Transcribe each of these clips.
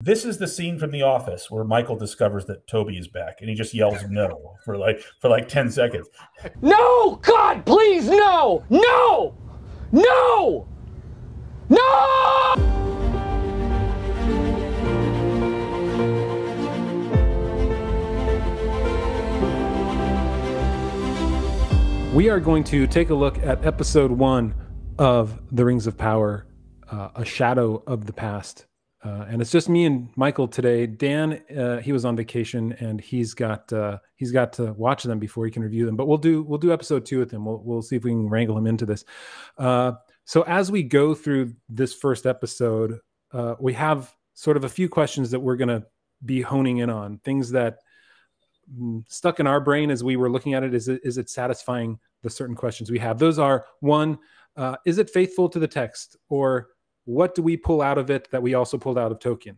This is the scene from The Office where Michael discovers that Toby is back, and he just yells no for like for like ten seconds. No! God, please, no! No! No! No! We are going to take a look at episode one of The Rings of Power, uh, A Shadow of the Past. Uh, and it's just me and Michael today. Dan, uh, he was on vacation and he's got uh, he's got to watch them before he can review them. But we'll do we'll do episode two with him. We'll we'll see if we can wrangle him into this. Uh, so as we go through this first episode, uh, we have sort of a few questions that we're going to be honing in on. Things that mm, stuck in our brain as we were looking at it. Is it is it satisfying the certain questions we have? Those are one, uh, is it faithful to the text or what do we pull out of it that we also pulled out of Tolkien?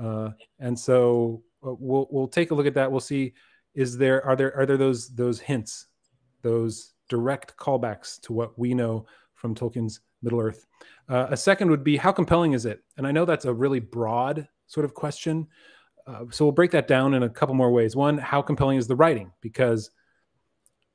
Uh, and so uh, we'll we'll take a look at that. We'll see is there are there are there those those hints, those direct callbacks to what we know from Tolkien's Middle Earth. Uh, a second would be how compelling is it? And I know that's a really broad sort of question. Uh, so we'll break that down in a couple more ways. One, how compelling is the writing? Because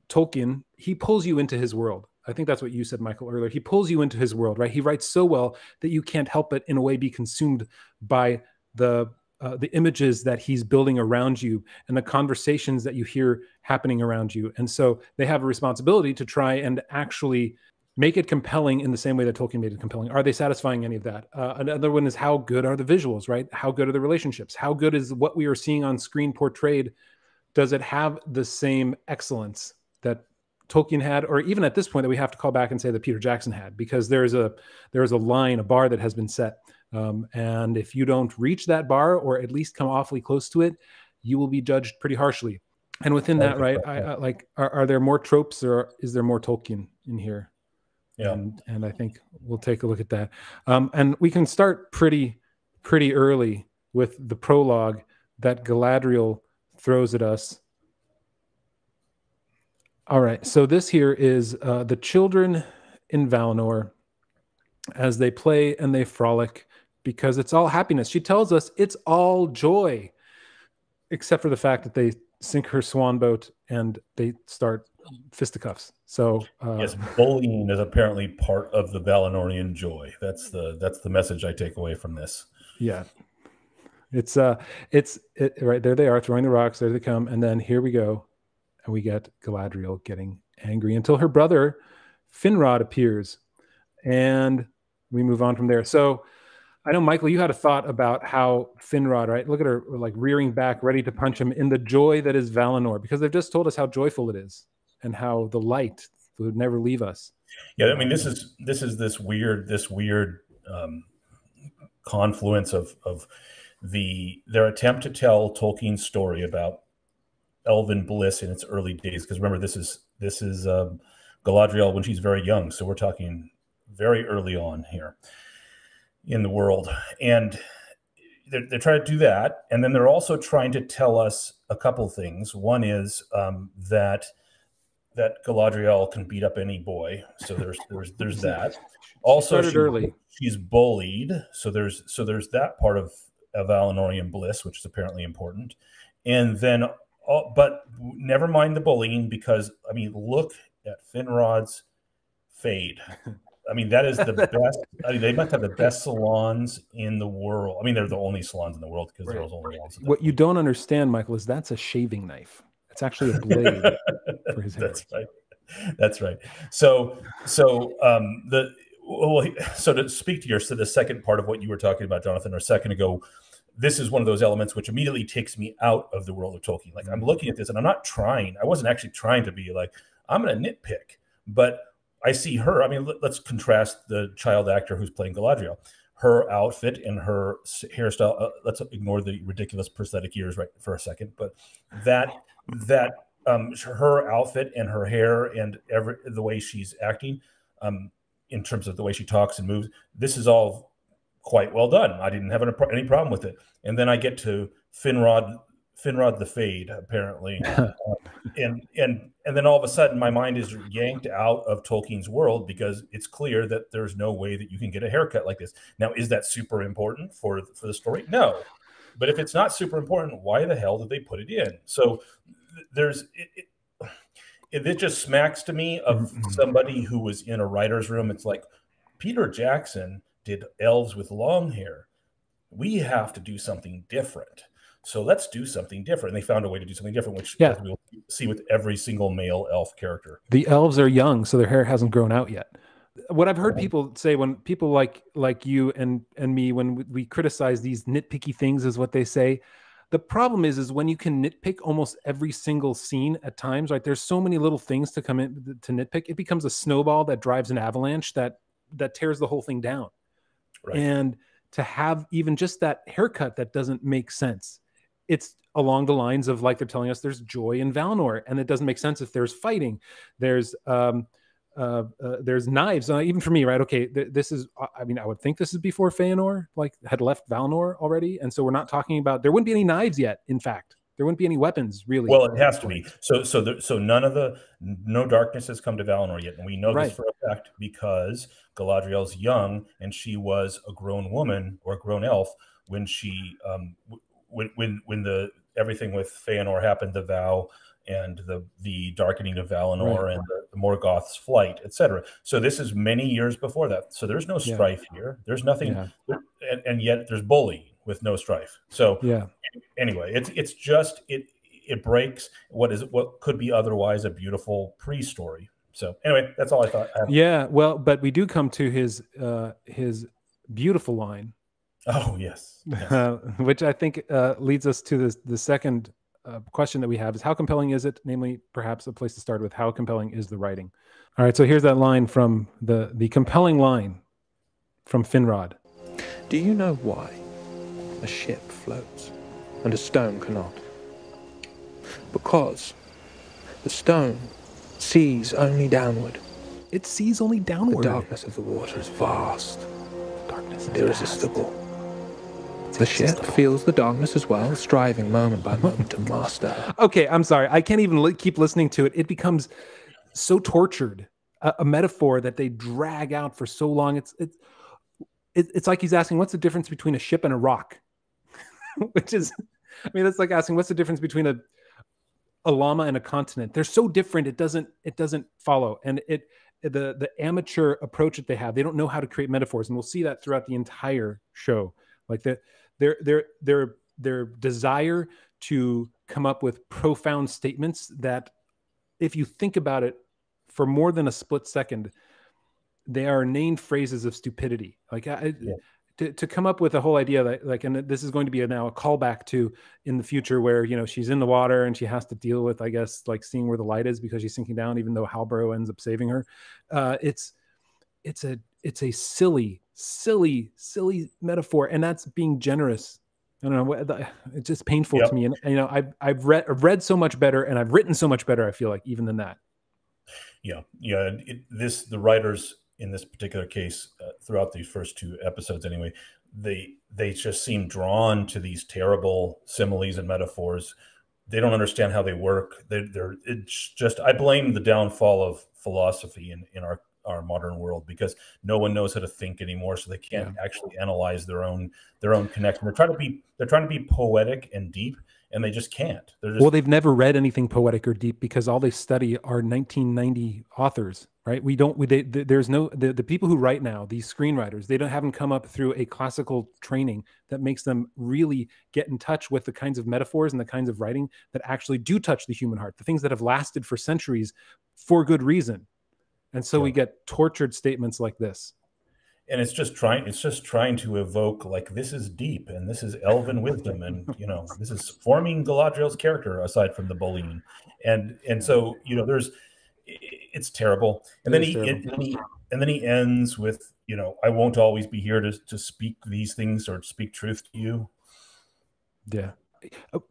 Tolkien, he pulls you into his world. I think that's what you said, Michael, earlier. He pulls you into his world, right? He writes so well that you can't help but, in a way, be consumed by the uh, the images that he's building around you and the conversations that you hear happening around you. And so they have a responsibility to try and actually make it compelling in the same way that Tolkien made it compelling. Are they satisfying any of that? Uh, another one is how good are the visuals, right? How good are the relationships? How good is what we are seeing on screen portrayed? Does it have the same excellence that Tolkien had, or even at this point that we have to call back and say that Peter Jackson had, because there's a there's a line, a bar that has been set, um, and if you don't reach that bar or at least come awfully close to it, you will be judged pretty harshly. And within that, right, I, I, like, are, are there more tropes or is there more Tolkien in here? Yeah, and, and I think we'll take a look at that. Um, and we can start pretty pretty early with the prologue that Galadriel throws at us all right. So this here is uh, the children in Valinor as they play and they frolic because it's all happiness. She tells us it's all joy, except for the fact that they sink her swan boat and they start fisticuffs. So uh, yes, bullying is apparently part of the Valinorian joy. That's the that's the message I take away from this. Yeah, it's uh, it's it, right there. They are throwing the rocks. There they come, and then here we go and we get Galadriel getting angry until her brother Finrod appears, and we move on from there. So I know Michael, you had a thought about how Finrod, right? Look at her like rearing back, ready to punch him in the joy that is Valinor, because they've just told us how joyful it is and how the light would never leave us. Yeah, I mean, this is this is this weird, this weird um, confluence of of the their attempt to tell Tolkien's story about elven bliss in its early days because remember this is this is um, Galadriel when she's very young, so we're talking very early on here in the world, and they're, they're trying to do that, and then they're also trying to tell us a couple things. One is um, that that Galadriel can beat up any boy, so there's there's there's that. Also, she, early. She's bullied, so there's so there's that part of of Valinorian bliss, which is apparently important. And then oh, but never mind the bullying because I mean, look at Finrod's fade. I mean, that is the best. I mean, they must have the best salons in the world. I mean, they're the only salons in the world because right. there's only ones. What you don't understand, Michael, is that's a shaving knife. It's actually a blade for his hair. That's right. That's right. So, so um, the well, so to speak to your so the second part of what you were talking about, Jonathan, or a second ago, this is one of those elements which immediately takes me out of the world of Tolkien. Like I'm mm-hmm. looking at this and I'm not trying, I wasn't actually trying to be like, I'm going to nitpick, but I see her. I mean, let, us contrast the child actor who's playing Galadriel. Her outfit and her hairstyle. Uh, let's ignore the ridiculous prosthetic ears right for a second, but that that um, her outfit and her hair and every the way she's acting, um, in terms of the way she talks and moves, this is all quite well done. I didn't have any problem with it. And then I get to Finrod Finrod the Fade, apparently, uh, and and and then all of a sudden, my mind is yanked out of Tolkien's world because it's clear that there's no way that you can get a haircut like this. Now, is that super important for for the story? No, but if it's not super important, why the hell did they put it in? So there's it, it, it just smacks to me of mm-hmm. somebody who was in a writer's room. It's like Peter Jackson did elves with long hair. We have to do something different. So let's do something different. And they found a way to do something different, which yeah. we'll see with every single male elf character. The elves are young, so their hair hasn't grown out yet. What I've heard oh. people say when people like like you and and me when we criticize these nitpicky things is what they say the problem is is when you can nitpick almost every single scene at times right there's so many little things to come in to nitpick it becomes a snowball that drives an avalanche that that tears the whole thing down right. and to have even just that haircut that doesn't make sense it's along the lines of like they're telling us there's joy in Valinor and it doesn't make sense if there's fighting there's um uh, uh, there's knives. Uh, even for me, right? Okay, th- this is. I mean, I would think this is before Feanor like had left Valinor already, and so we're not talking about. There wouldn't be any knives yet. In fact, there wouldn't be any weapons really. Well, it has to be. So, so, the, so none of the no darkness has come to Valinor yet, and we know right. this for a fact because Galadriel's young and she was a grown woman or a grown elf when she um when when when the everything with Feanor happened, the vow and the the darkening of Valinor right. and the, the Morgoth's flight, etc. So this is many years before that. So there's no strife yeah. here. There's nothing, yeah. and, and, yet there's bullying with no strife. So yeah. Anyway, it's it's just it it breaks what is what could be otherwise a beautiful pre-story. So anyway, that's all I thought. I yeah, well, but we do come to his uh his beautiful line. Oh yes, yes. Uh, which I think uh, leads us to the the second uh, question that we have is how compelling is it? Namely, perhaps a place to start with how compelling is the writing? All right, so here's that line from the the compelling line from Finrod. Do you know why a ship floats and a stone cannot? Because the stone sees only downward. It sees only downward. The darkness of the water is vast, darkness is irresistible. Vast. The ship feels the darkness as well, striving moment by moment to master. Okay, I'm sorry. I can't even li- keep listening to it. It becomes so tortured, a, a, metaphor that they drag out for so long. It's it's it's like he's asking, what's the difference between a ship and a rock? Which is, I mean, that's like asking, what's the difference between a a llama and a continent? They're so different. It doesn't it doesn't follow, and it the the amateur approach that they have. They don't know how to create metaphors, and we'll see that throughout the entire show. Like the their their their their desire to come up with profound statements that if you think about it for more than a split second they are named phrases of stupidity like I, yeah. To, to come up with a whole idea that like and this is going to be a, now a callback to in the future where you know she's in the water and she has to deal with i guess like seeing where the light is because she's sinking down even though halbrand ends up saving her uh, it's it's a it's a silly silly, silly metaphor, and that's being generous. I don't know. It's just painful yep. to me, and you know, I've I've read I've read so much better, and I've written so much better. I feel like even than that. Yeah, yeah. It, this the writers in this particular case throughout these first two episodes, anyway, they they just seem drawn to these terrible similes and metaphors. They don't understand how they work. They, they're it's just I blame the downfall of philosophy in in our our modern world because no one knows how to think anymore so they can't yeah. actually analyze their own their own connection they're trying to be they're trying to be poetic and deep and they just can't just, well they've never read anything poetic or deep because all they study are 1990 authors right we don't we, they, there's no the, the people who write now these screenwriters they don't haven't come up through a classical training that makes them really get in touch with the kinds of metaphors and the kinds of writing that actually do touch the human heart the things that have lasted for centuries for good reason and so yeah. we get tortured statements like this. And it's just trying it's just trying to evoke like this is deep and this is elven wisdom and you know this is forming Galadriel's character aside from the bullying. And and so, you know, there's it's terrible. And it then he, terrible. and then he and then he ends with, you know, I won't always be here to to speak these things or speak truth to you. Yeah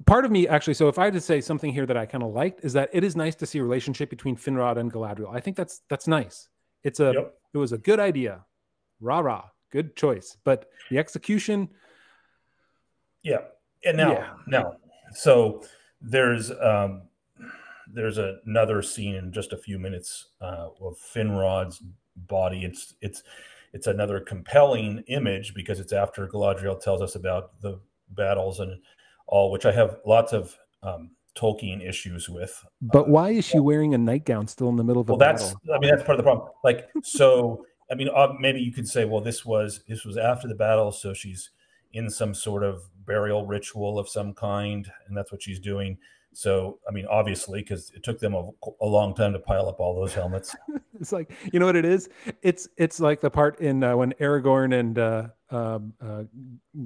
part of me actually so if i had to say something here that i kind of liked is that it is nice to see a relationship between finrod and galadriel i think that's that's nice it's a yep. it was a good idea rah rah good choice but the execution yeah and now yeah. now so there's um, there's another scene in just a few minutes uh, of Finrod's body. It's it's it's another compelling image because it's after Galadriel tells us about the battles and all, which I have lots of um, Tolkien issues with. But why is she wearing a nightgown still in the middle of the well, that's? I mean that's part of the problem. Like so, I mean uh, maybe you could say, well, this was this was after the battle, so she's in some sort of burial ritual of some kind, and that's what she's doing. So, I mean, obviously, because it took them a, a, long time to pile up all those helmets. it's like you know what it is. It's it's like the part in uh, when Aragorn and uh, um, uh,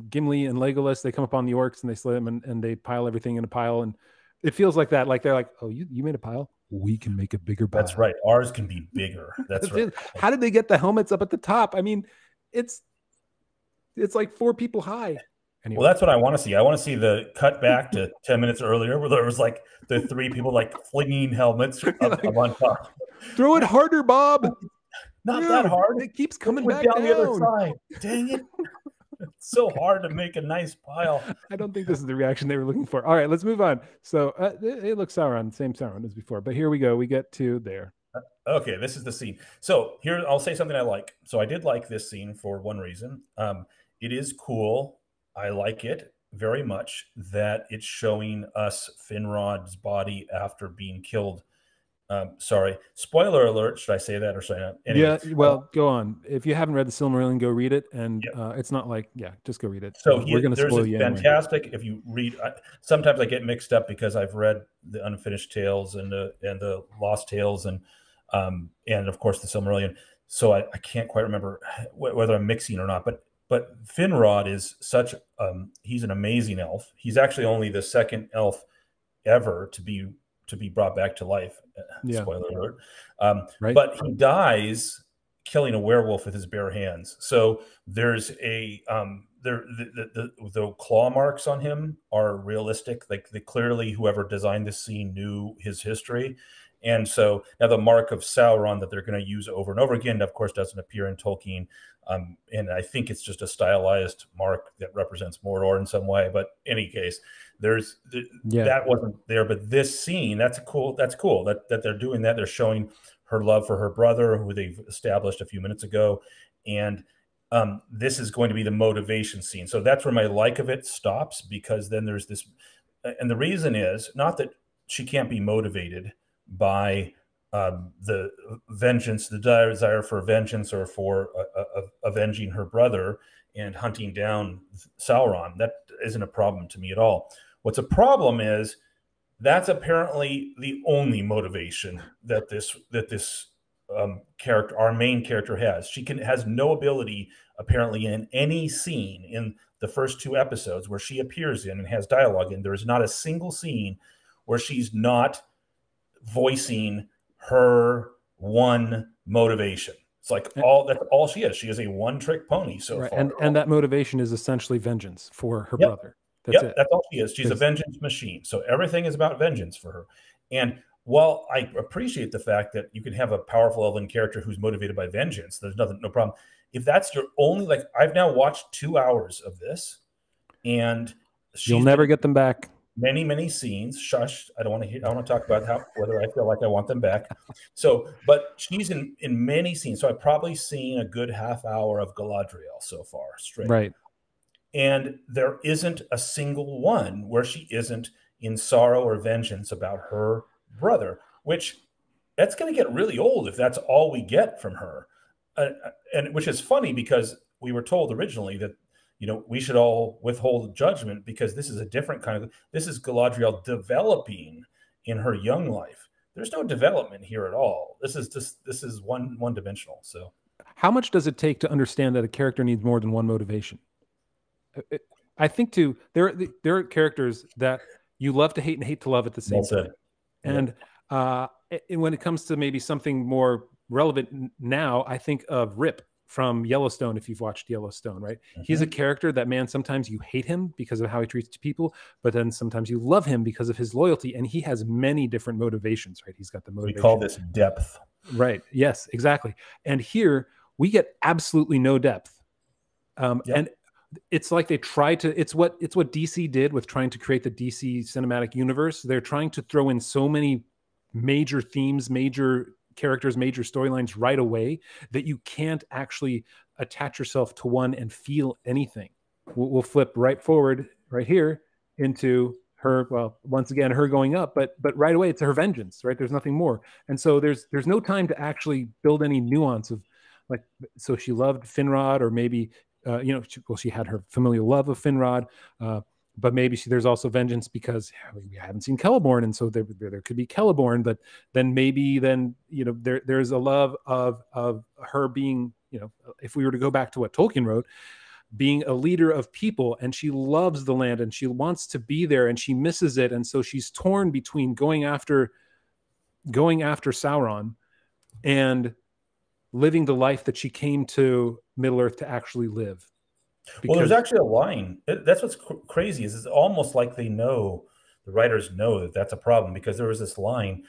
Gimli and Legolas they come upon the orcs and they slay them and, and they pile everything in a pile and it feels like that. Like they're like, oh, you you made a pile. We can make a bigger pile. That's right. Ours can be bigger. That's right. How did they get the helmets up at the top? I mean, it's it's like four people high. Anyway. Well, that's what I want to see. I want to see the cut back to 10 minutes earlier where there was like the three people like flinging helmets up, like, up on top. Throw it harder, Bob. Not Dude, that hard. It keeps coming back down, down, the other side. Dang it. it's so hard to make a nice pile. I don't think this is the reaction they were looking for. All right, let's move on. So uh, it, it looks Sauron, same Sauron as before. But here we go. We get to there. Uh, okay, this is the scene. So here, I'll say something I like. So I did like this scene for one reason. Um, it is cool I like it very much that it's showing us Finrod's body after being killed. Um, sorry, spoiler alert. Should I say that or say that? Anyway, yeah, well, uh, go on. If you haven't read the Silmarillion, go read it. And yeah. uh, it's not like, yeah, just go read it. So he, we're going to spoil you. Fantastic. Anyway. If you read, I, sometimes I get mixed up because I've read the Unfinished Tales and the and the Lost Tales and um, and of course the Silmarillion. So I, I can't quite remember whether I'm mixing or not. But but Finrod is such um, he's an amazing elf. He's actually only the second elf ever to be to be brought back to life. Yeah. Spoiler alert. Um, right. But he dies killing a werewolf with his bare hands. So there's a um, there the, the, the claw marks on him are realistic. Like they clearly whoever designed this scene knew his history. And so now the mark of Sauron that they're going to use over and over again, of course, doesn't appear in Tolkien. Um, and I think it's just a stylized mark that represents Mordor in some way. But any case, there's yeah. that wasn't there. But this scene, that's cool. That's cool that that they're doing that. They're showing her love for her brother, who they've established a few minutes ago, and um, this is going to be the motivation scene. So that's where my like of it stops because then there's this, and the reason is not that she can't be motivated by um, the vengeance, the desire for vengeance or for uh, uh, avenging her brother and hunting down Sauron. That isn't a problem to me at all. What's a problem is that's apparently the only motivation that this that this um, character, our main character, has. She can has no ability apparently in any scene in the first two episodes where she appears in and has dialogue in. There is not a single scene where she's not voicing her one motivation. It's like all that's all she is. She is a one trick pony so right. far. And and that motivation is essentially vengeance for her yep. brother. That's yep, it. That's all she is. She's a vengeance machine. So everything is about vengeance for her. And while I appreciate the fact that you can have a powerful elven character who's motivated by vengeance, there's nothing, no problem. If that's your only, like, I've now watched two hours of this, and you'll never get them back many many scenes. Shush. I don't want to hear i want to talk about how whether i feel like i want them back. So but she's in in many scenes. So i've probably seen a good half hour of galadriel so far straight right. and there isn't a single one where she isn't in sorrow or vengeance about her brother which that's going to get really old if that's all we get from her. Uh, and which is funny because we were told originally that you know, we should all withhold judgment because this is a different kind of this is Galadriel developing in her young life. There's no development here at all. This is just this is one one dimensional. So how much does it take to understand that a character needs more than one motivation? I think too there there are characters that you love to hate and hate to love at the same time. And uh, when it comes to maybe something more relevant now, I think of Rip from Yellowstone, if you've watched Yellowstone, right? Mm-hmm. He's a mm-hmm. character that, man, sometimes you hate him because of how he treats people, but then sometimes you love him because of his loyalty. And he has many different motivations, right? He's got the motivation. We call this depth. Right. Yes, exactly. And here we get absolutely no depth. Um, yep. And it's like they try to it's what it's what DC did with trying to create the DC cinematic universe. They're trying to throw in so many major themes, major characters, major storylines right away that you can't actually attach yourself to one and feel anything. We'll, flip right forward right here into her well once again her going up but but right away it's her vengeance right there's nothing more and so there's there's no time to actually build any nuance of like so she loved finrod or maybe uh, you know she, well she had her familial love of finrod uh, but maybe she, there's also vengeance because we haven't seen Celeborn, and so there, there, could be Celeborn. But then maybe then you know there there's a love of of her being you know if we were to go back to what Tolkien wrote, being a leader of people, and she loves the land and she wants to be there, and she misses it, and so she's torn between going after going after Sauron and living the life that she came to Middle Earth to actually live because, well, there's actually a line. That's what's cr- crazy is it's almost like they know the writers know that that's a problem because there was this line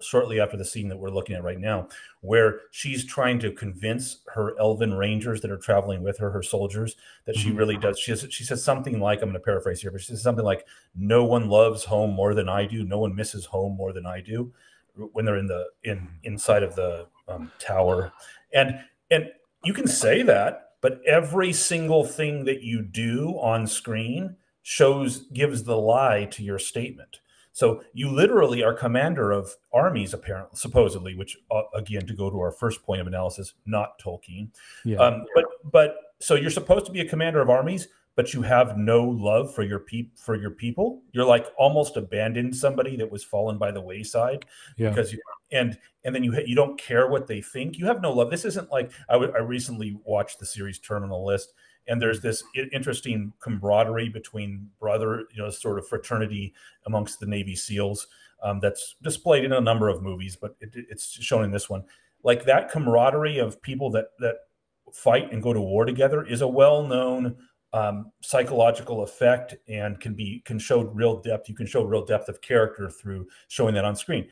shortly after the scene that we're looking at right now where she's trying to convince her elven rangers that are traveling with her her soldiers that she mm-hmm. really does she, has, she says something like i'm going to paraphrase here but she says something like no one loves home more than i do no one misses home more than i do when they're in the in inside of the um, tower and and you can say that but every single thing that you do on screen shows gives the lie to your statement so you literally are commander of armies apparently supposedly which uh, again to go to our first point of analysis not tolkien yeah. um, but but so you're supposed to be a commander of armies but you have no love for your peop for your people. You're like almost abandoned somebody that was fallen by the wayside yeah. because you and and then you you don't care what they think. You have no love. This isn't like I, I recently watched the series terminal list and there's this interesting camaraderie between brother you know sort of fraternity amongst the navy seals um, that's displayed in a number of movies but it, it's shown in this one. Like that camaraderie of people that that fight and go to war together is a well-known um, psychological effect and can be can show real depth. You can show real depth of character through showing that on screen.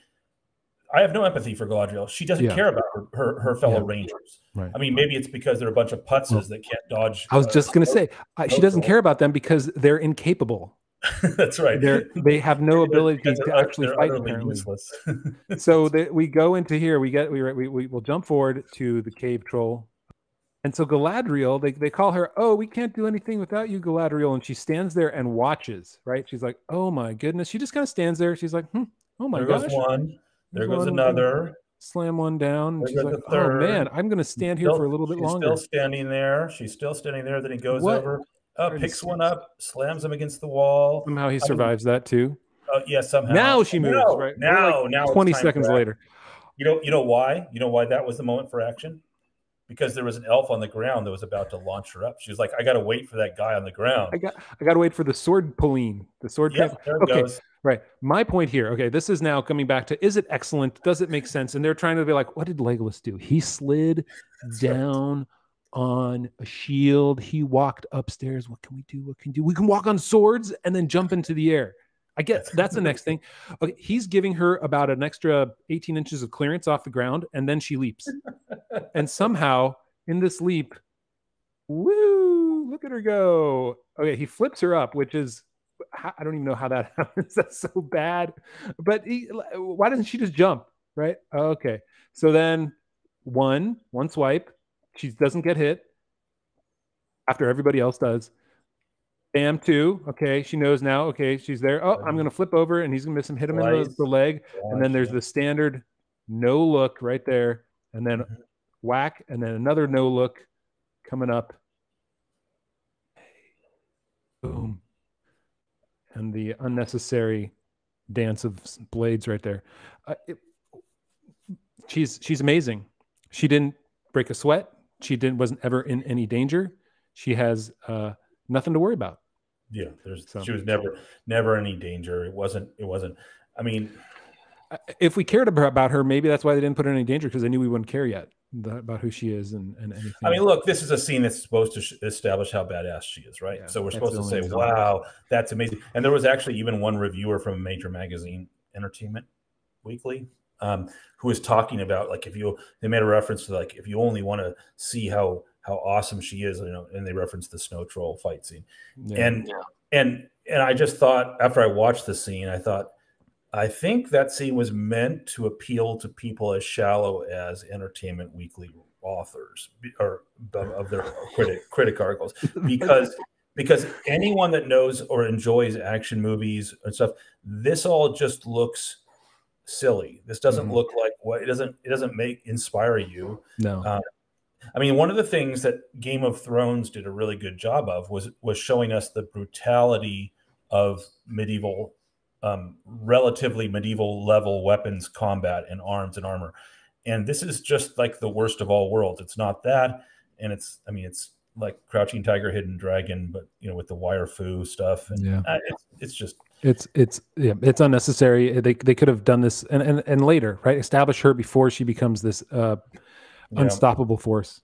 I have no empathy for Galadriel. She doesn't yeah. care about her, her, her fellow yeah. Rangers. Right. I mean, maybe it's because they're a bunch of putzes well, that can't dodge. I was uh, just going to say, I, she doesn't care about them because they're incapable. That's right. They're, they have no ability to actually fight. so the, we go into here. We get we, we we will jump forward to the cave troll and so Galadriel, they, they call her, oh, we can't do anything without you, Galadriel. And she stands there and watches, right? She's like, oh my goodness. She just kind of stands there. She's like, hmm, oh my there gosh. Goes one. There goes one. another. Slam one down. There she's like, oh man, I'm going to stand here for a little bit she's longer. Still standing there. She's still standing there. Then he goes what? over, uh, picks one up, slams him against the wall. Somehow he survives I mean, that too. Uh, yeah, somehow. Now she moves. No, right now, like now. Twenty seconds later. You know, you know why? You know why that was the moment for action? Because there was an elf on the ground that was about to launch her up. She was like, I got to wait for that guy on the ground. I got, I got to wait for the sword pulling, the sword. Yeah, okay. Goes. Right. My point here. Okay. This is now coming back to, is it excellent? Does it make sense? And they're trying to be like, what did Legolas do? He slid That's down right. on a shield. He walked upstairs. What can we do? What can we do? We can walk on swords and then jump into the air. I guess that's the next thing. Okay, he's giving her about an extra 18 inches of clearance off the ground, and then she leaps. and somehow in this leap, woo, look at her go. Okay, he flips her up, which is I don't even know how that happens. That's so bad. But he, why doesn't she just jump? Right? Okay. So then one, one swipe, she doesn't get hit after everybody else does. Bam, two. Okay, she knows now. Okay, she's there. Oh, I'm gonna flip over, and he's gonna miss him, hit him in the, the leg, and then there's the standard no look right there, and then mm-hmm. whack, and then another no look coming up. Boom, and the unnecessary dance of blades right there. Uh, it, she's she's amazing. She didn't break a sweat. She didn't wasn't ever in any danger. She has uh, nothing to worry about. Yeah, there's so. she was never never any danger. It wasn't it wasn't. I mean, if we cared about her, maybe that's why they didn't put her in any danger because they knew we wouldn't care yet about who she is and, and anything. I mean, look, this is a scene that's supposed to establish how badass she is, right? Yeah, so we're supposed to say, "Wow, that's amazing." And there was actually even one reviewer from a major magazine, Entertainment Weekly, um, who was talking about like if you they made a reference to like if you only want to see how how awesome she is, you know, and they reference the snow troll fight scene. Yeah. And and and I just thought after I watched the scene, I thought I think that scene was meant to appeal to people as shallow as Entertainment Weekly authors or of their critic critic articles because because anyone that knows or enjoys action movies and stuff, this all just looks silly. This doesn't Mhm. look like what it doesn't it doesn't make inspire you. no. Uh, I mean, one of the things that Game of Thrones did a really good job of was was showing us the brutality of medieval, um, relatively medieval level weapons combat and arms and armor. And this is just like the worst of all worlds. It's not that, and it's I mean, it's like Crouching Tiger, Hidden Dragon, but you know, with the wire foo stuff, and Yeah. uh, it's, it's just It's it's yeah, it's unnecessary. They they could have done this and and, and later, right? Establish her before she becomes this uh, yeah. unstoppable force.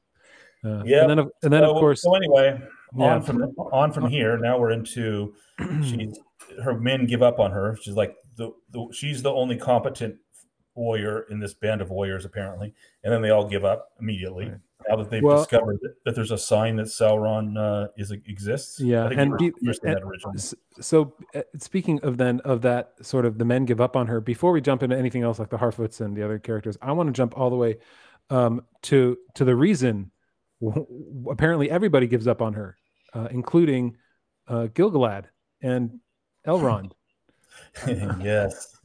Uh, Yeah. and then of, and then so, of course So anyway, Yeah. on from on from here, now we're into she's her men give up on her. She's like the, the she's the only competent warrior in this band of warriors apparently, and then they all give up immediately. Now that they've Well- discovered that, that there's a sign that Sauron uh, is exists. Yeah, I think and were, be- you were saying and- that originally. So uh, speaking of then of that sort of the men give up on her before we jump into anything else like the harfoots and the other characters i want to jump all the way um, to to the reason apparently everybody gives up on her uh, including uh, gilgalad and elrond. Yes.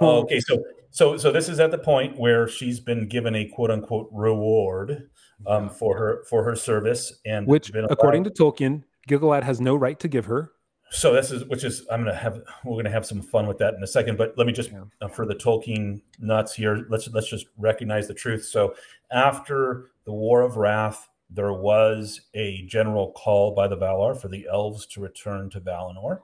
Oh, okay, so so so this is at the point where she's been given a quote unquote reward um, for her for her service, and which according to tolkien gilgalad has no right to give her so this is which is I'm gonna have we're gonna have some fun with that in a second, but let me just Yeah. uh, for the Tolkien nuts here. Let's let's just recognize the truth. So after the War of Wrath, there was a general call by the Valar for the elves to return to Valinor.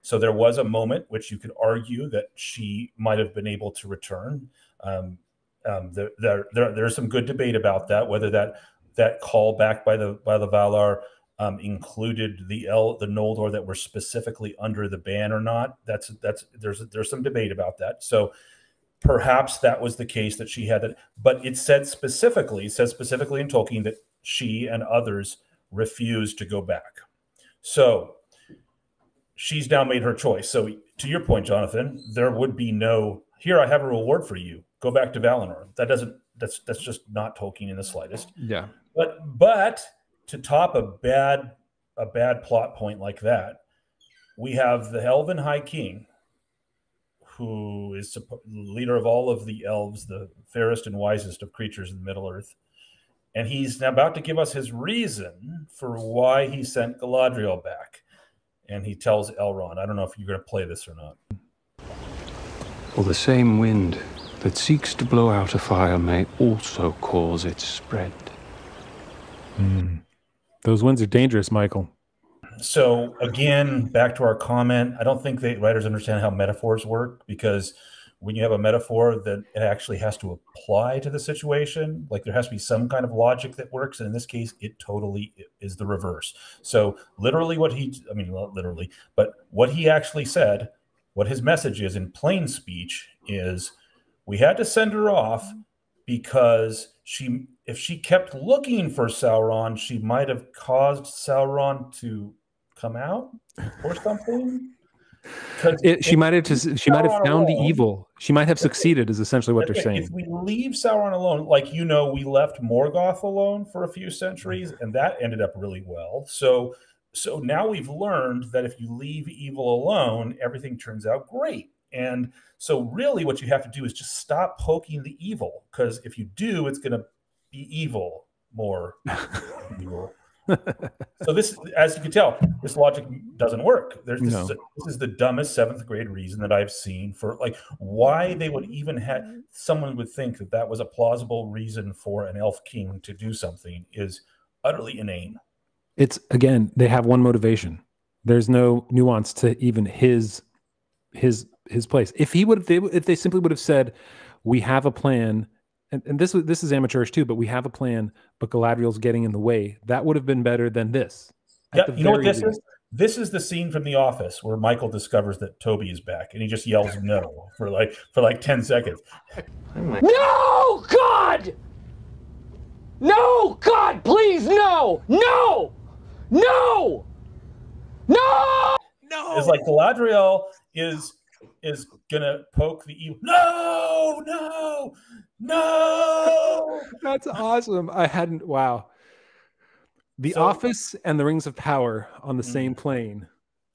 So there was a moment which you could argue that she might have been able to return. Um, um, there, there, there, there's some good debate about that, whether that that call back by the by the Valar um, included the El the Noldor that were specifically under the ban or not. That's that's there's there's some debate about that. So perhaps that was the case that she had that, but it said specifically, it says specifically in Tolkien that she and others refused to go back. So she's now made her choice. So to your point, Jonathan, there would be no here. I have a reward for you. Go back to Valinor. That doesn't. That's that's just not Tolkien in the slightest. yeah But but to top a bad a bad plot point like that, we have the Elven High King, who is suppo- leader of all of the elves, the fairest and wisest of creatures in Middle Earth, and he's now about to give us his reason for why he sent Galadriel back. And he tells Elrond, I don't know if you're going to play this or not. Well, the same wind that seeks to blow out a fire may also cause its spread. Hmm. Those winds are dangerous michael So again, back to our comment, I don't think the writers understand how metaphors work because when you have a metaphor that it actually has to apply to the situation, like there has to be some kind of logic that works. And in this case, it totally is the reverse. So literally what he, I mean, not literally, but what he actually said, what his message is in plain speech is we had to send her off because she if she kept looking for Sauron, she might have caused Sauron to come out or something. it, she might have just she might have found the evil she might have succeeded is essentially what they're saying If we leave Sauron alone, like you know, we left Morgoth alone for a few centuries, mm-hmm. and that ended up really well. So, so now we've learned that if you leave evil alone, everything turns out great. And so, really, what you have to do is just stop poking the evil, because if you do, it's going to be evil more evil. so this, as you can tell, this logic doesn't work. There's this, No. is, this is the dumbest seventh grade reason that I've seen for like why they would even have someone would think that that was a plausible reason for an elf king to do something is utterly inane. it's again they have one motivation there's no nuance to even his his his place if he would have they, if they simply would have said we have a plan and, and this was this is amateurish too but we have a plan but galadriel's getting in the way that would have been better than this Yeah, you know what this least. is? This is the scene from The Office where Michael discovers that Toby is back, and he just yells no for like for like ten seconds. No! God! No! God, please, no! No! No! No! No. It's like Galadriel is is gonna poke the evil. No, no, no. That's awesome. I hadn't. Wow. The So- Office and the Rings of Power on the Mm. same plane.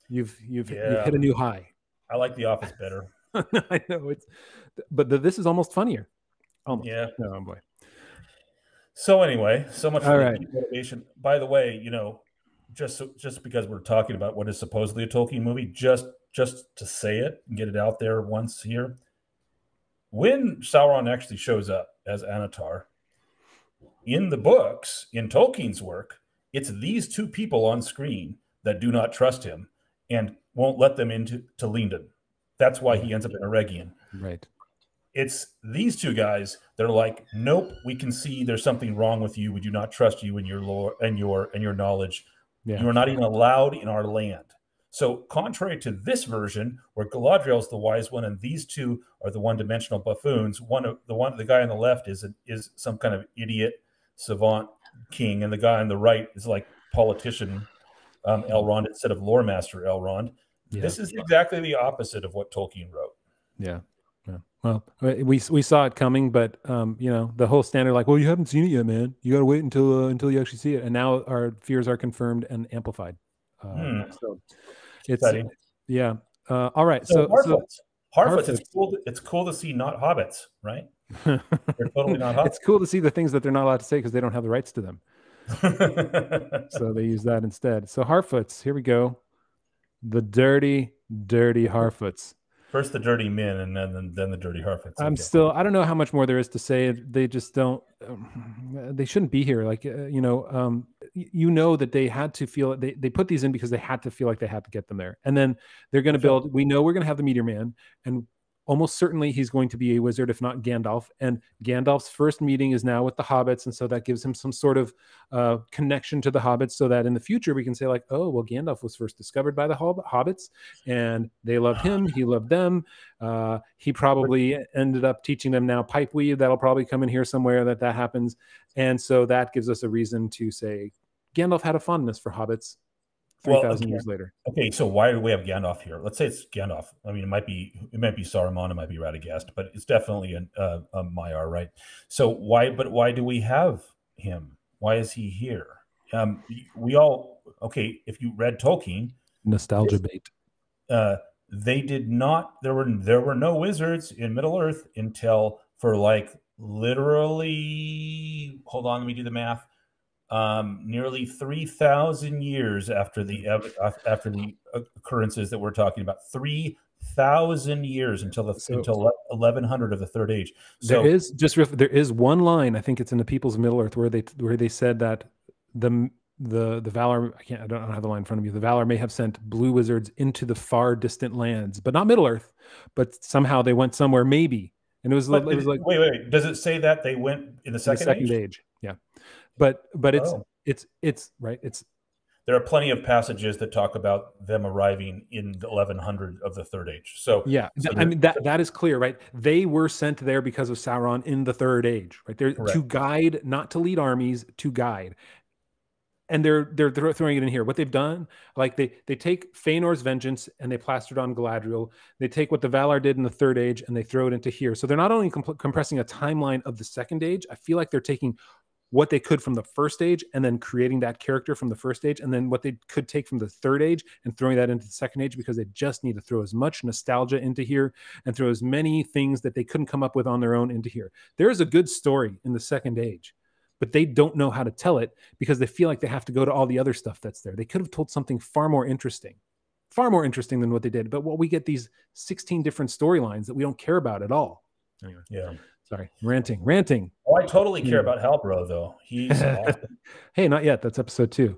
You've you've, you've hit a new high. I like The Office better. I know it's, but the, this is almost funnier. Almost. Yeah. Oh boy. So anyway, so much for All the right. motivation. By the way, you know, just so, just because we're talking about what is supposedly a Tolkien movie, just just to say it and get it out there once here. When Sauron actually shows up as Annatar in the books, in Tolkien's work, it's these two people on screen that do not trust him and won't let them into to Lindon. That's why he ends up in Eregion Right. it's these two guys that are like, nope, we can see there's something wrong with you. We do not trust you and your lore and your and your knowledge. Yeah. You are not even allowed in our land. So, contrary to this version, where Galadriel's the wise one and these two are the one-dimensional buffoons, one of the one the guy on the left is a, is some kind of idiot savant king, and the guy on the right is like politician um, Elrond instead of lore master Elrond. Yeah. This is exactly the opposite of what Tolkien wrote. Yeah. Well, we we saw it coming, but um, you know, the whole standard like, well, you haven't seen it yet, man. You got to wait until uh, until you actually see it. And now our fears are confirmed and amplified. Uh, Hmm. So it's yeah. Uh, all right. So, So, so Harfoots. Harfoots. It's cool. To, it's cool to see not hobbits, right? They're totally not hobbits. it's cool to see the things that they're not allowed to say because they don't have the rights to them. So they use that instead. So Harfoots, here we go. The dirty, dirty Harfoots. First the dirty men, and then then the dirty Harfoots. I'm still. I don't know how much more there is to say. They just don't. Um, they shouldn't be here. Like uh, you know, um, you know that they had to feel. They they put these in because they had to feel like they had to get them there. And then they're going to build. We know we're going to have the Meteor Man, and almost certainly he's going to be a wizard, if not Gandalf. And Gandalf's first meeting is now with the hobbits, and so that gives him some sort of uh, connection to the hobbits, so that in the future we can say like, oh, well, Gandalf was first discovered by the hob- hobbits, and they loved him. He loved them. Uh, he probably ended up teaching them now pipe weed. That'll probably come in here somewhere that that happens, and so that gives us a reason to say Gandalf had a fondness for hobbits. Three Well, okay. years later. Okay, so why do we have Gandalf here? Let's say it's Gandalf. I mean, it might be it might be Saruman, it might be Radagast, but it's definitely an, uh, a Maiar, right? So why? But why do we have him? Why is he here? Um, we all okay. If you read Tolkien, Nostalgia bait. uh, they did not. There were there were no wizards in Middle Earth until for like literally. Hold on, let me do the math. Um, nearly three thousand years after the after the occurrences that we're talking about, three thousand years until the So- until eleven hundred of the Third Age. So there is just there is one line I think it's in the People's Middle Earth where they where they said that the the the Valar I can't I don't have the line in front of me the Valar may have sent blue wizards into the far distant lands but not Middle Earth but somehow they went somewhere maybe and it was but it was like wait, wait, wait. Does it say that they went in the the second, second age? age yeah but but it's Oh. it's it's right it's There are plenty of passages that talk about them arriving in the eleven hundred of the Third Age. So yeah So I mean that that is clear right? They were sent there because of Sauron in the third age right? They're to guide not to lead armies to guide. And they're they're thro- throwing it in here. What they've done like they they take Feanor's vengeance and they plastered on Galadriel. They take what the Valar did in the third age and they throw it into here. So they're not only comp- compressing a timeline of the second age I feel like they're taking what they could from the first age and then creating that character from the first age and then what they could take from the third age and throwing that into the second age because they just need to throw as much nostalgia into here and throw as many things that they couldn't come up with on their own into here. There is a good story in the second age but they don't know how to tell it because they feel like they have to go to all the other stuff that's there. They could have told something far more interesting far more interesting than what they did. But what we get these 16 different storylines that we don't care about at all. Anyway yeah. Sorry ranting ranting Oh, I totally care Hmm. about Halbrand though. He's awesome. hey not yet that's episode two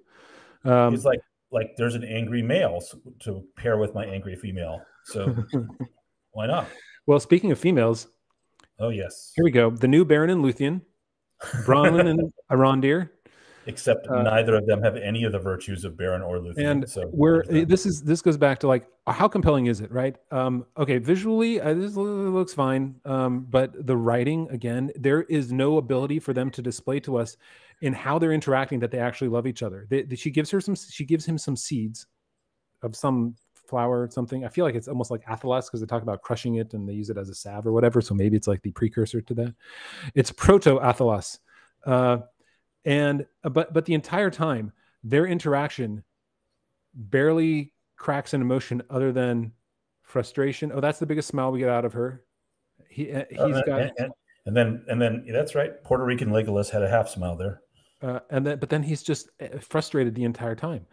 um, he's like like there's an angry male to pair with my angry female. So why not? well speaking of females Oh yes. here we go the new beren and luthien bronwyn and arondir Except Uh, neither of them have any of the virtues of Beren or Luthien. and so that. this is this goes back to like how compelling is it right um okay visually uh, this looks fine um but the writing again there is no ability for them to display to us in how they're interacting that they actually love each other they, they- she gives her some she gives him some seeds of some flower or something i feel like it's almost like athelas because they talk about crushing it and they use it as a salve or whatever so maybe it's like the precursor to that it's proto athelas uh and uh, but but the entire time their interaction barely cracks an emotion other than frustration. Oh, that's the biggest smile we get out of her. He uh, Uh, and, got and, and- and then and then that's right. Puerto Rican Legolas had a half smile there. uh, and then but then he's just uh, frustrated the entire time.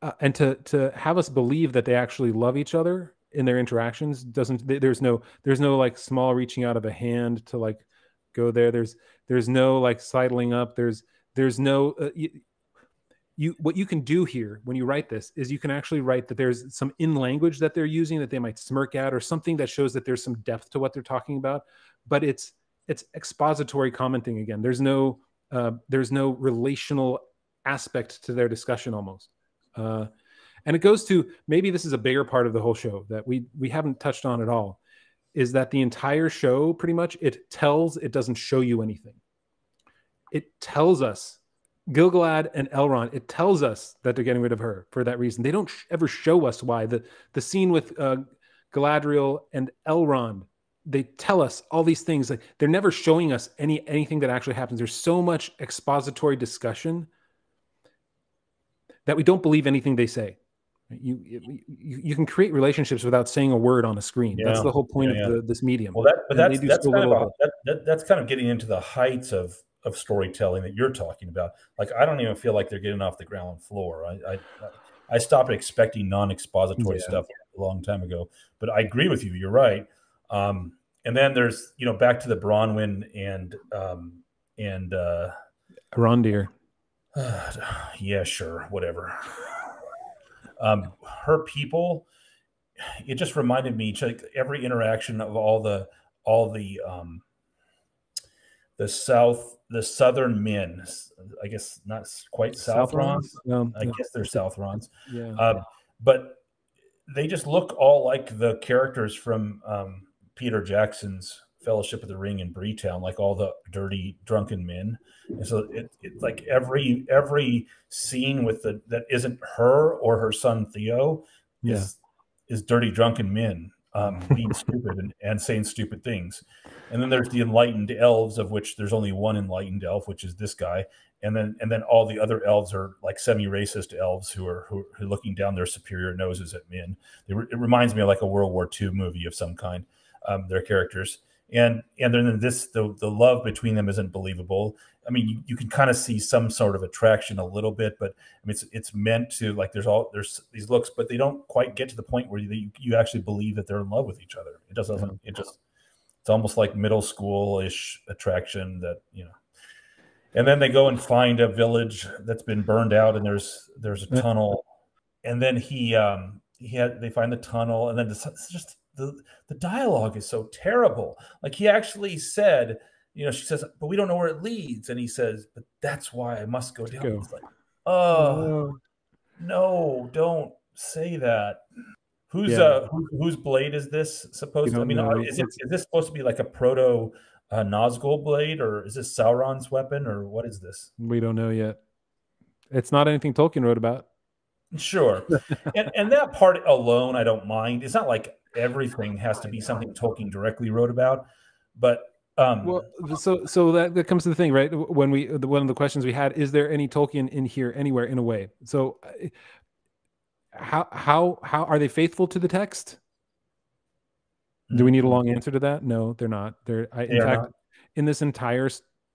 Uh, and to to have us believe that they actually love each other in their interactions doesn't there's no there's no like small reaching out of a hand to like go there there's there's no like sidling up there's there's no uh, you, you what you can do here when you write this is you can actually write that there's some in language that they're using that they might smirk at or something that shows that there's some depth to what they're talking about but it's it's expository commenting again. There's no uh, there's no relational aspect to their discussion almost. Uh, and it goes to maybe this is a bigger part of the whole show that we we haven't touched on at all is that the entire show pretty much it tells it doesn't show you anything it tells us Gil-galad and Elrond, it tells us that they're getting rid of her for that reason. They don't sh- ever show us why. The the scene with uh, Galadriel and Elrond, they tell us all these things. Like they're never showing us any anything that actually happens. There's so much expository discussion that we don't believe anything they say. You you, you can create relationships without saying a word on a screen. That's the whole point Yeah, of the, this medium. Well, that but And that's that's kind of that, that, that's kind of getting into the heights of of storytelling that you're talking about. Like I don't even feel like they're getting off the ground floor. I I, I stopped expecting non-expository Yeah. stuff a long time ago. But I agree with you. You're right. Um, and then there's you know back to the Bronwyn and um, and uh, Arondir. yeah, sure, whatever. Um, her people, it just reminded me like every interaction of all the all the um, the south the southern men. I guess not quite Southrons. No, I no, guess they're Southrons, yeah. um, but they just look all like the characters from um, Peter Jackson's Fellowship of the Ring in Breetown, like all the dirty drunken men. And so it, it like every every scene with the that isn't her or her son Theo is is dirty drunken men um, being stupid and, and saying stupid things. And then there's the enlightened elves, of which there's only one enlightened elf, which is this guy. And then and then all the other elves are like semi-racist elves who are who, who are looking down their superior noses at men. It, re- it reminds me of like a World War II movie of some kind. Um, their characters and and then this the the love between them isn't believable. I mean, you, you can kind of see some sort of attraction a little bit, but I mean, it's it's meant to like there's all there's these looks, but they don't quite get to the point where you you actually believe that they're in love with each other. It doesn't. It just it's almost like middle school ish attraction that you know. And then they go and find a village that's been burned out, and there's there's a tunnel, and then he um he had they find the tunnel, and then it's just the the dialogue is so terrible. Like he actually said, you know, she says, but we don't know where it leads. And he says, but that's why I must go down. go. It's like, oh, no, don't say that. Who's Yeah. uh who, whose blade is this supposed to? I mean, know. uh, is It's- this supposed to be like a proto uh, Nazgul blade, or is this Sauron's weapon, or what is this? We don't know yet. It's not anything Tolkien wrote about. Sure, and and that part alone, I don't mind. It's not like everything has to be something Tolkien directly wrote about, but um, Well, so so that, that comes to the thing, right? When we the, one of the questions we had is there any Tolkien in here anywhere in a way? So uh, how how how are they faithful to the text? Do we need a long answer to that? No, they're not. They're I, in They are fact not. in this entire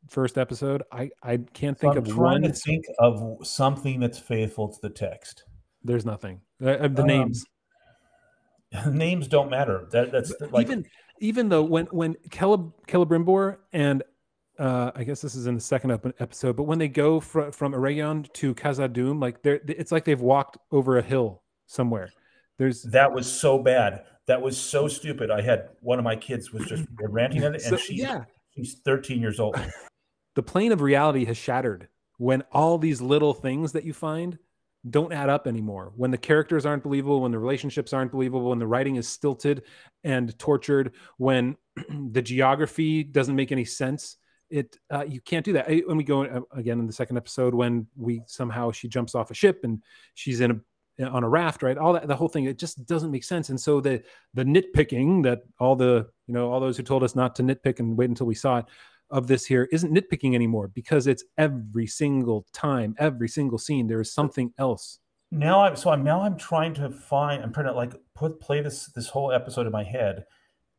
first episode, I I can't So think I'm of trying one. to think of something that's faithful to the text. There's nothing. Uh, uh, the Um, names. Names don't matter. That that's like even even though when when Caleb Celebrimbor and uh, I guess this is in the second episode, but when they go fr- from Eregion to Khazad-dûm, like they're it's like they've walked over a hill somewhere. There's that was so bad. That was so stupid. I had one of my kids was just ranting at it, and so, she's yeah, she's 13 years old. the plane of reality has shattered when all these little things that you find don't add up anymore. When the characters aren't believable, when the relationships aren't believable, when the writing is stilted and tortured, when the geography doesn't make any sense, it uh, you can't do that. When we go uh, again in the second episode, when we somehow she jumps off a ship and she's in a on a raft, right? All that, the whole thing, it just doesn't make sense. And so the the nitpicking that all the you know all those who told us not to nitpick and wait until we saw it of this here isn't nitpicking anymore because it's every single time, every single scene there is something else. Now I'm so I'm now I'm trying to find I'm trying to like put play this this whole episode in my head,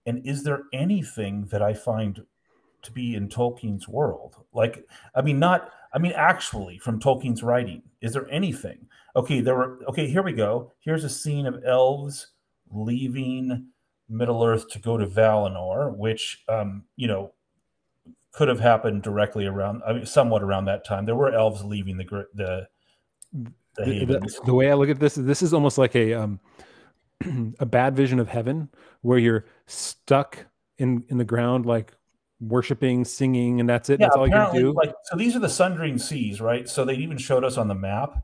and is there anything that I find to be in Tolkien's world? Like I mean not I mean actually from Tolkien's writing, is there anything? Okay, there were okay. Here we go. Here's a scene of elves leaving Middle Earth to go to Valinor, which um, you know could have happened directly around, I mean, somewhat around that time. There were elves leaving the the the, the, the, the way I look at this is this is almost like a um, a bad vision of heaven where you're stuck in in the ground like worshiping, singing, and that's it. Yeah, that's all you can do. Like so, these are the Sundering Seas, right? So they even showed us on the map.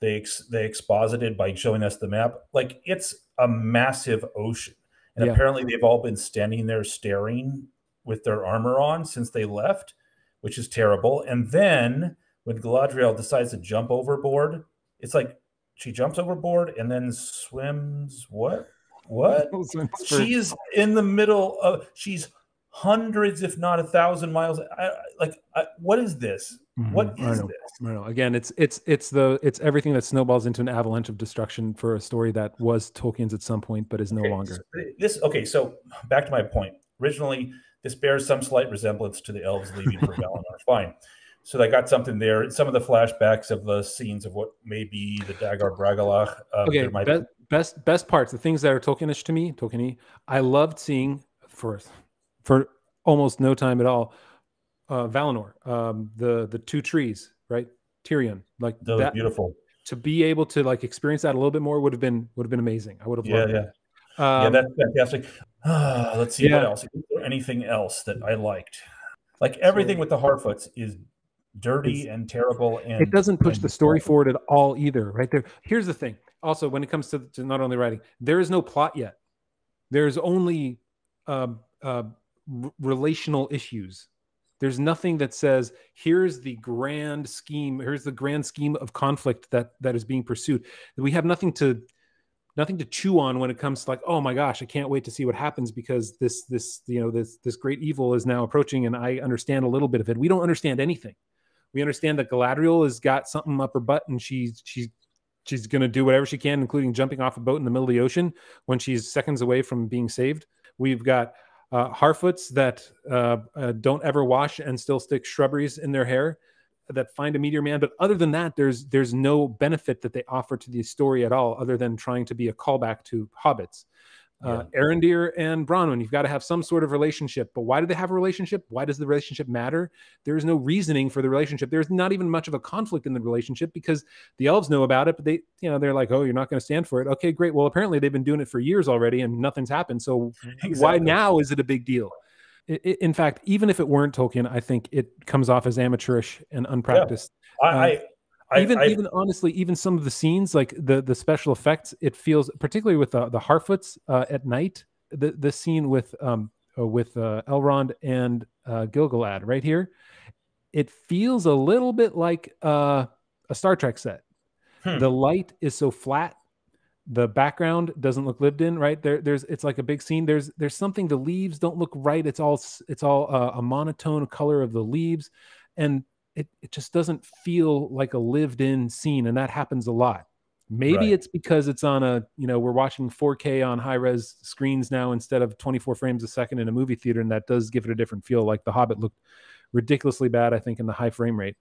They ex, they exposited by showing us the map. Like it's a massive ocean, and yeah. apparently they've all been standing there staring with their armor on since they left, which is terrible. And then when Galadriel decides to jump overboard, it's like she jumps overboard and then swims. What? What? she's in the middle of. She's hundreds, if not a thousand miles. I, like, I, what is this? Mm-hmm. What is this? Again, it's it's it's the it's everything that snowballs into an avalanche of destruction for a story that was Tolkien's at some point, but is no okay, longer. So this okay. So back to my point. Originally, this bears some slight resemblance to the elves leaving for Valinor. Fine. So they got something there. Some of the flashbacks of the scenes of what may be the Dagor Bragollach. Um, okay, best, be- best best parts, the things that are Tolkienish to me, Tolkien. I loved seeing for for almost no time at all. Uh, Valinor, um, the the two trees, right? Tyrion, like that, that beautiful. To be able to like experience that a little bit more would have been would have been amazing. I would have yeah, loved yeah. It. Um, yeah, that's fantastic. Uh, let's see yeah. what else. Is there anything else that I liked? Like everything with the Harfoots is dirty it's, and terrible, and it doesn't push the story forward at all either. Right there. Here's the thing. Also, when it comes to, to not only writing, there is no plot yet. There's only uh, uh, r- relational issues. There's nothing that says here's the grand scheme. Here's the grand scheme of conflict that that is being pursued. We have nothing to nothing to chew on when it comes to like oh my gosh i can't wait to see what happens because this this you know this this great evil is now approaching and i understand a little bit of it. We don't understand anything. We understand that galadriel has got something up her butt and she's she's she's going to do whatever she can including jumping off a boat in the middle of the ocean when she's seconds away from being saved. We've got uh, harfoots that uh, uh, don't ever wash and still stick shrubberies in their hair that find a meteor man but other than that there's there's no benefit that they offer to the story at all other than trying to be a callback to hobbits uh, yeah. Arondir and Bronwyn, you've got to have some sort of relationship. But why do they have a relationship? Why does the relationship matter? There is no reasoning for the relationship. There's not even much of a conflict in the relationship because the elves know about it, but they, you know, they're like, "Oh, you're not going to stand for it." Okay, great. Well, apparently they've been doing it for years already, and nothing's happened. So exactly. why now is it a big deal? In fact, even if it weren't Tolkien, I think it comes off as amateurish and unpracticed. Yeah. I, uh, I, even I, even honestly, even some of the scenes, like the the special effects, it feels particularly with the the Harfoots uh, at night. The the scene with um uh, with uh, Elrond and uh, Gil-galad right here, it feels a little bit like uh, a Star Trek set. Hmm. The light is so flat the background doesn't look lived in right? There there's it's like a big scene. There's there's something the leaves don't look right. It's all it's all uh, a monotone color of the leaves. And it, it just doesn't feel like a lived in scene and that happens a lot. Maybe right. it's because it's on a you know we're watching 4k on high res screens now instead of 24 frames a second in a movie theater and that does give it a different feel. Like the hobbit looked ridiculously bad i think in the high frame rate.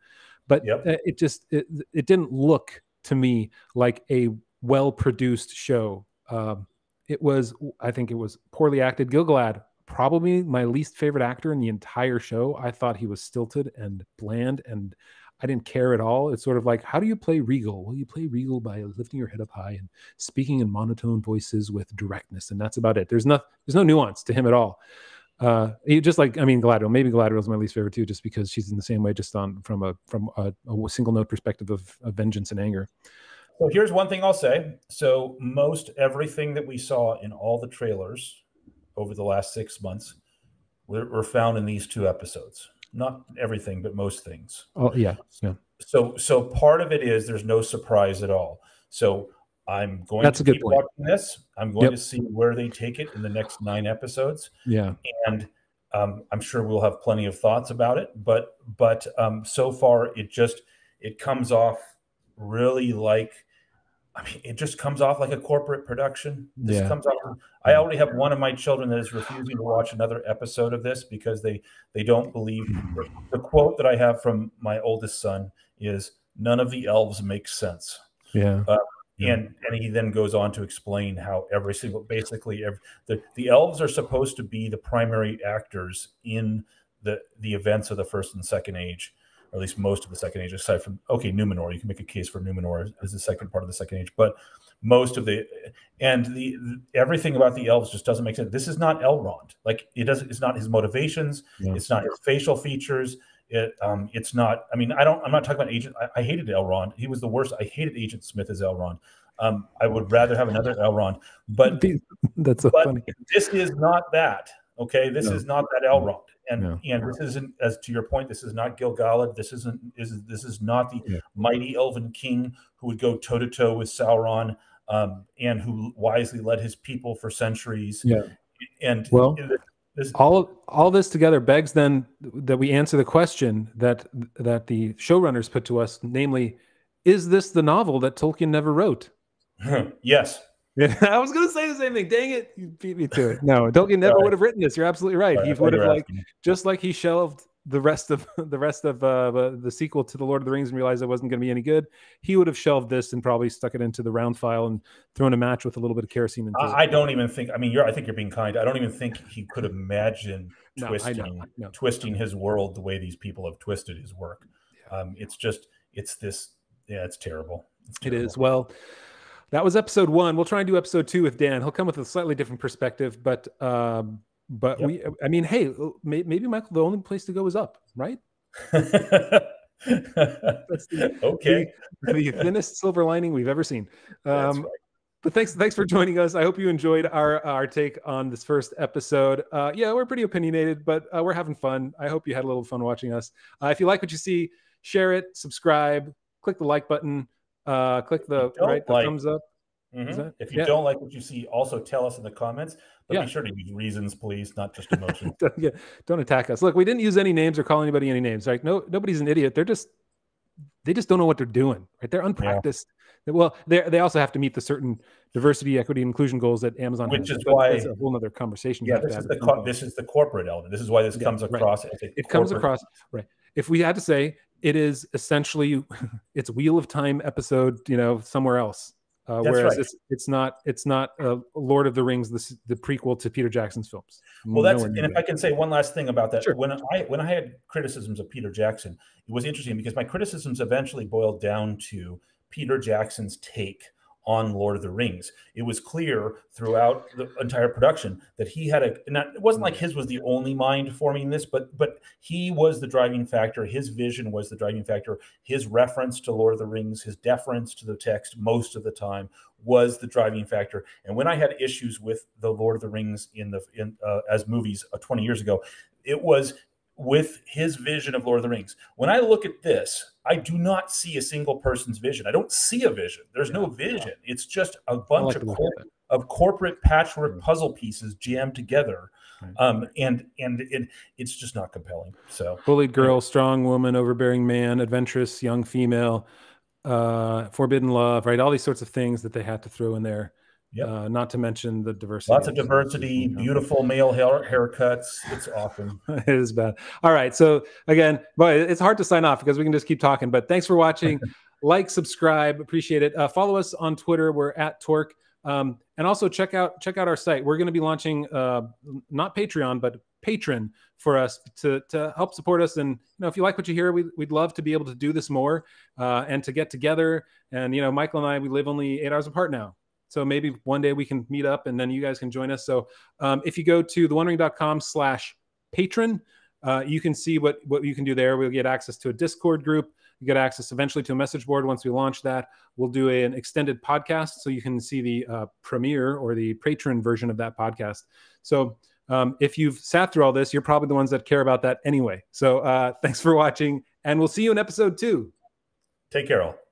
But yep. Uh, it just it, it didn't look to me like a well produced show. Um, it was, I think it was poorly acted. Gil-galad, probably my least favorite actor in the entire show. I thought he was stilted and bland and I didn't care at all. It's sort of like, how do you play regal? Well, you play regal by lifting your head up high and speaking in monotone voices with directness, and that's about it. There's no there's no nuance to him at all. Uh, just like I mean, Galadriel. Maybe Galadriel's my least favorite too, just because she's in the same way, just on from a from a, a single note perspective of, of vengeance and anger. So here's one thing I'll say. So most everything that we saw in all the trailers over the last six months were, were found in these two episodes. Not everything, but most things. Oh yeah, yeah. So so part of it is there's no surprise at all. So I'm going That's to a good keep point. watching this. I'm going Yep. to see where they take it in the next nine episodes Yeah. and um, I'm sure we'll have plenty of thoughts about it. But but um, so far, it just it comes off really like I mean, it just comes off like a corporate production. This Yeah. comes off. I already have one of my children that is refusing to watch another episode of this because they they don't believe the quote that I have from my oldest son is none of the elves make sense Yeah. Uh, yeah. and and he then goes on to explain how every single basically every, the the elves are supposed to be the primary actors in the the events of the first and second age or at least most of the second age aside from okay numenor you can make a case for numenor as, the second part of the second age but most of the and the, the- everything about the elves just doesn't make sense. This is not elrond. Like it doesn't it's not his motivations. Yeah. it's not his facial features. It um it's not i mean i don't i'm not talking about agent i, I hated elrond. He was the worst. I hated agent smith as elrond. Um i would rather have another elrond but That's so but funny. this is not that okay? This No. is not that elrond and No. and this isn't as to your point this is not gil-galad this isn't is this is not the Yeah. mighty elven king who would go toe to toe with sauron um and who wisely led his people for centuries Yeah. and Well, this all all this together begs then that we answer the question that that the showrunners put to us, namely, is this the novel that Tolkien never wrote? yes Yeah, I was going to say the same thing. Dang it, you beat me to it. No, Tolkien never Right. would have written this. You're absolutely right. Sorry, He would have like asking. just like he shelved the rest of the rest of uh, the, the sequel to the Lord of the Rings and realized it wasn't going to be any good. He would have shelved this and probably stuck it into the round file and thrown a match with a little bit of kerosene. Into it. I, I don't even think. I mean, you're. I think you're being kind. I don't even think he could imagine No, I twisting, know, twisting his world the way these people have twisted his work. Um, it's just, it's this. Yeah, it's terrible. It's terrible. is. Well, that was episode one. We'll try and do episode two with Dan. He'll come with a slightly different perspective, but um, but Yep. we, I mean, hey, maybe Michael, the only place to go is up, right? That's the, okay. the, the thinnest silver lining we've ever seen. Um, right. but thanks, thanks for joining us. I hope you enjoyed our our take on this first episode. Uh, yeah, we're pretty opinionated, but uh, we're having fun. I hope you had a little fun watching us. Uh, if you like what you see, share it, subscribe, click the like button, uh, click the right the like- thumbs up. Mhm. that- If you yeah. don't like what you see, also tell us in the comments. But Yeah. be sure to use reasons, please, not just emotion. don't, yeah, don't attack us. Look, we didn't use any names or call anybody any names. Right? No, nobody's an idiot. They're just they just don't know what they're doing. Right? They're unpracticed. Well, they they also have to meet the certain diversity, equity, inclusion goals that Amazon Which has. is why- a whole other conversation. yeah, this is the co- this is the corporate element. This is why this Yeah, comes right. across as a it comes across right. If we had to say it is essentially it's Wheel of Time episode, you know, somewhere else. Uh, whereas right. it's it's not it's not uh, Lord of the Rings, the, the prequel to Peter Jackson's films. Well, that's Nowhere and if I can say one last thing about that, Sure. when I when I had criticisms of Peter Jackson, it was interesting because my criticisms eventually boiled down to Peter Jackson's take on Lord of the Rings. It was clear throughout the entire production that he had a not it wasn't like his was the only mind forming this, but but he was the driving factor. His vision was the driving factor. His reference to Lord of the Rings, his deference to the text most of the time was the driving factor. And when I had issues with the Lord of the Rings in the in uh, as movies uh, 20 years ago, it was with his vision of Lord of the Rings. When I look at this, I do not see a single person's vision. I don't see a vision. There's no vision. It's just a bunch like of cor- of corporate patchwork Mm. puzzle pieces jammed together. Right. Um, and and it, it's just not compelling. So Bullied girl, strong woman, overbearing man, adventurous young female, uh, forbidden love, right? All these sorts of things that they had to throw in there. Yep. Uh, not to mention the diversity. lots of diversity, beautiful male hair, haircuts. It's awesome. it is bad. All right. So again, boy, it's hard to sign off because we can just keep talking. But thanks for watching. like, subscribe, appreciate it. Uh, follow us on Twitter. We're at Torque. Um, and also check out check out our site. We're going to be launching uh, not Patreon, but Patron for us to to help support us. And you know, if you like what you hear, we, we'd love to be able to do this more uh, and to get together. And you know, Michael and I, we live only eight hours apart now. So maybe one day we can meet up and then you guys can join us. So um, if you go to theonering.com slash patron, uh, you can see what, what you can do there. We'll get access to a Discord group. You get access eventually to a message board once we launch that. We'll do an extended podcast so you can see the uh, premiere or the patron version of that podcast. So um, if you've sat through all this, you're probably the ones that care about that anyway. So uh, thanks for watching, and we'll see you in episode two. Take care, all.